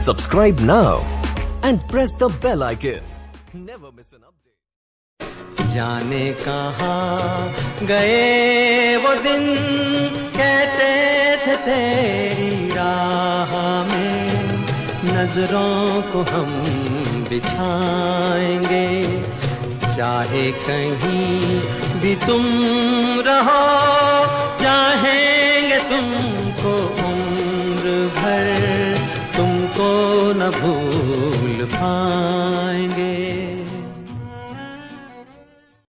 Subscribe ना and press the bell icon never miss an update जाने कहा गए वो दिन? कहते थे तेरी राह में नज़रों को हम बिछाएँगे। चाहे कहीं भी तुम रहो, चाहेंगे तुमको न भूल पाएँगे।